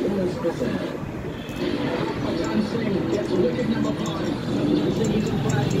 Jonas Bissell. Get to number five. Number 19,